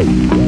Bye.